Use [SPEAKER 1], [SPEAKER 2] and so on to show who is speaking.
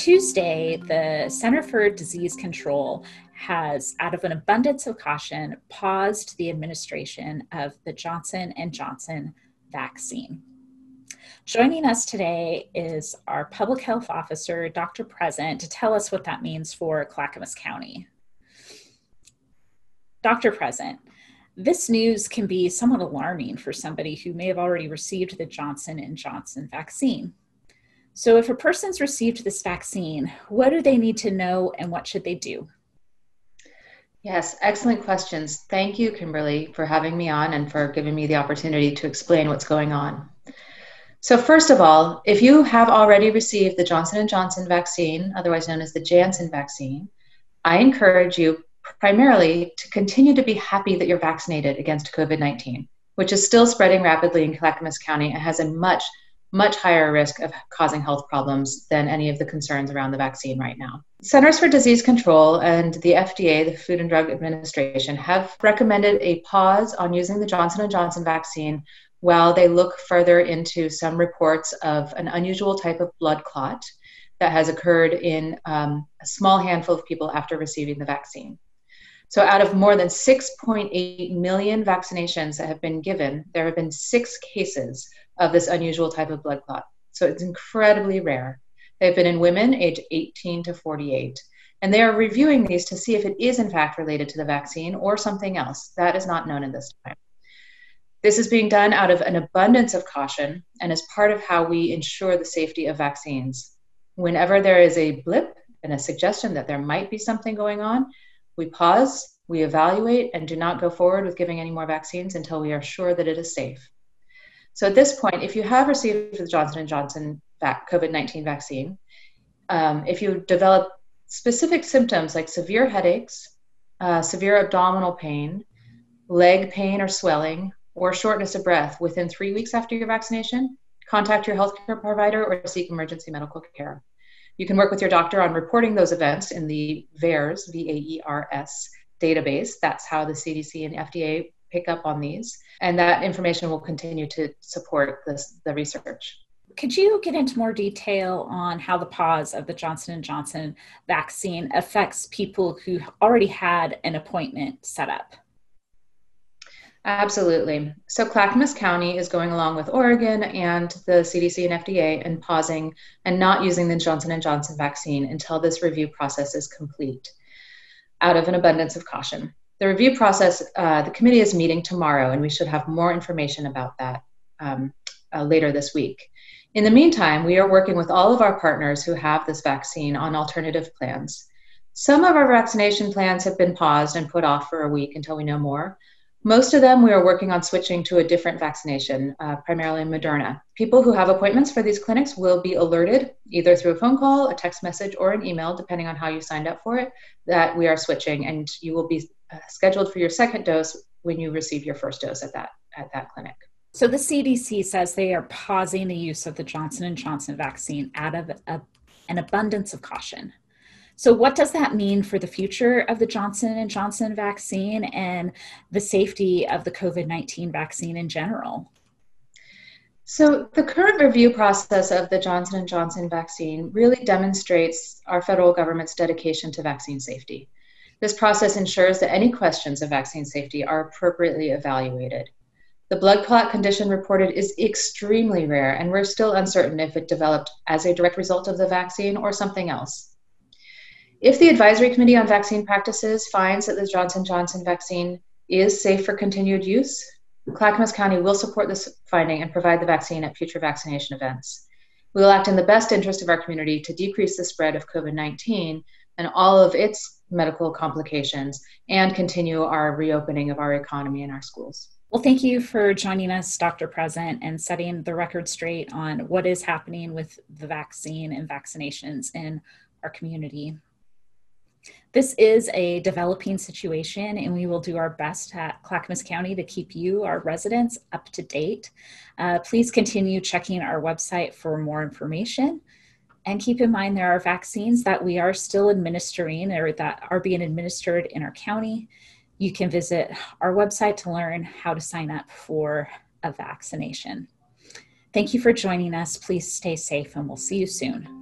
[SPEAKER 1] Tuesday, the Center for Disease Control has, out of an abundance of caution, paused the administration of the Johnson and Johnson vaccine. Joining us today is our public health officer, Dr. Present, to tell us what that means for Clackamas County. Dr. Present, this news can be somewhat alarming for somebody who may have already received the Johnson and Johnson vaccine. So if a person's received this vaccine, what do they need to know and what should they do?
[SPEAKER 2] Yes, excellent questions. Thank you, Kimberly, for having me on and for giving me the opportunity to explain what's going on. So first of all, if you have already received the Johnson & Johnson vaccine, otherwise known as the Janssen vaccine, I encourage you primarily to continue to be happy that you're vaccinated against COVID-19, which is still spreading rapidly in Clackamas County and has a much much higher risk of causing health problems than any of the concerns around the vaccine right now. Centers for Disease Control and the FDA, the Food and Drug Administration, have recommended a pause on using the Johnson & Johnson vaccine while they look further into some reports of an unusual type of blood clot that has occurred in um, a small handful of people after receiving the vaccine. So, out of more than 6.8 million vaccinations that have been given, there have been six cases of this unusual type of blood clot. So, it's incredibly rare. They've been in women aged 18 to 48. And they are reviewing these to see if it is, in fact, related to the vaccine or something else. That is not known at this time. This is being done out of an abundance of caution and as part of how we ensure the safety of vaccines. Whenever there is a blip and a suggestion that there might be something going on, we pause, we evaluate, and do not go forward with giving any more vaccines until we are sure that it is safe. So at this point, if you have received the Johnson & Johnson COVID-19 vaccine, um, if you develop specific symptoms like severe headaches, uh, severe abdominal pain, leg pain or swelling, or shortness of breath within three weeks after your vaccination, contact your healthcare provider or seek emergency medical care. You can work with your doctor on reporting those events in the VAERS, V A E R S database. That's how the CDC and FDA pick up on these. And that information will continue to support this, the research.
[SPEAKER 1] Could you get into more detail on how the pause of the Johnson & Johnson vaccine affects people who already had an appointment set up?
[SPEAKER 2] Absolutely. So Clackamas County is going along with Oregon and the CDC and FDA and pausing and not using the Johnson & Johnson vaccine until this review process is complete out of an abundance of caution. The review process, uh, the committee is meeting tomorrow and we should have more information about that um, uh, later this week. In the meantime, we are working with all of our partners who have this vaccine on alternative plans. Some of our vaccination plans have been paused and put off for a week until we know more. Most of them we are working on switching to a different vaccination, uh, primarily Moderna. People who have appointments for these clinics will be alerted either through a phone call, a text message, or an email, depending on how you signed up for it, that we are switching, and you will be uh, scheduled for your second dose when you receive your first dose at that at that clinic.
[SPEAKER 1] So the CDC says they are pausing the use of the Johnson and Johnson vaccine out of a, an abundance of caution. So what does that mean for the future of the Johnson Johnson vaccine and the safety of the COVID-19 vaccine in general?
[SPEAKER 2] So the current review process of the Johnson & Johnson vaccine really demonstrates our federal government's dedication to vaccine safety. This process ensures that any questions of vaccine safety are appropriately evaluated. The blood clot condition reported is extremely rare, and we're still uncertain if it developed as a direct result of the vaccine or something else. If the Advisory Committee on Vaccine Practices finds that the Johnson Johnson vaccine is safe for continued use, Clackamas County will support this finding and provide the vaccine at future vaccination events. We will act in the best interest of our community to decrease the spread of COVID 19 and all of its medical complications and continue our reopening of our economy and our schools.
[SPEAKER 1] Well, thank you for joining us, Dr. Present, and setting the record straight on what is happening with the vaccine and vaccinations in our community. This is a developing situation, and we will do our best at Clackamas County to keep you, our residents, up to date. Uh, please continue checking our website for more information. And keep in mind there are vaccines that we are still administering or that are being administered in our county. You can visit our website to learn how to sign up for a vaccination. Thank you for joining us. Please stay safe, and we'll see you soon.